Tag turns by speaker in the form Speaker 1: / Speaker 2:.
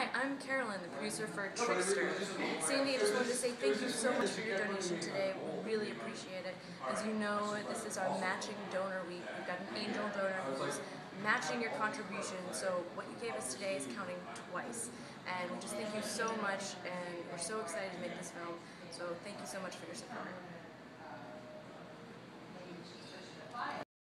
Speaker 1: Hi, I'm Carolyn, the producer for Trichster. Sandy, I just wanted to say thank you so much for your donation today. We really appreciate it. As you know, this is our matching donor week. We've got an angel donor who's matching your contribution, so what you gave us today is counting twice. And we just thank you so much, and we're so excited to make this film. So thank you so much for your support.